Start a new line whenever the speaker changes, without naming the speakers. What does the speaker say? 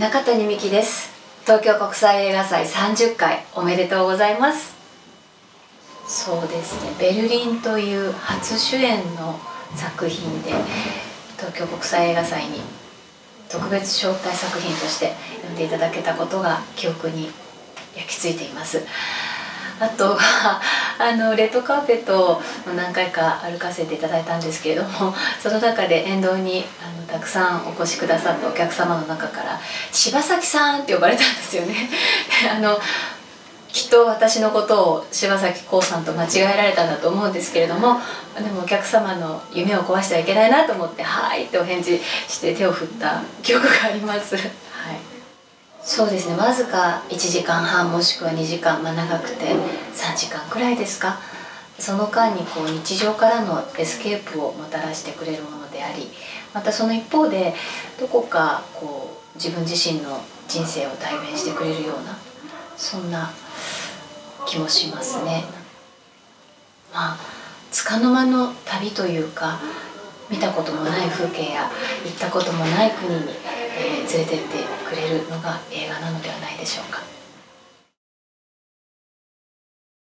中谷美希です。東京国際映画祭30回おめでとうございます。そうですね。ベルリンという初主演の作品で東京国際映画祭に特別招待作品として読んでいただけたことが記憶に焼き付いています。あとはあのレッドカーペットを何回か歩かせていただいたんですけれども その中で沿道にあのたくさんお越しくださったお客様の中から「柴咲さん」って呼ばれたんですよね。あのきっと私のことを柴咲コウさんと間違えられたんだと思うんですけれどもでもお客様の夢を壊してはいけないなと思って「はい」ってお返事して手を振った記憶があります。はいそうですねわずか1時間半もしくは2時間、まあ、長くて3時間くらいですかその間にこう日常からのエスケープをもたらしてくれるものでありまたその一方でどこかこう自分自身の人生を代弁してくれるようなそんな気もしますね。まあ束の間の旅というか見たこともない風景や行ったこともない国に、えー、連れてってくれるのが映画なのではないでしょうか。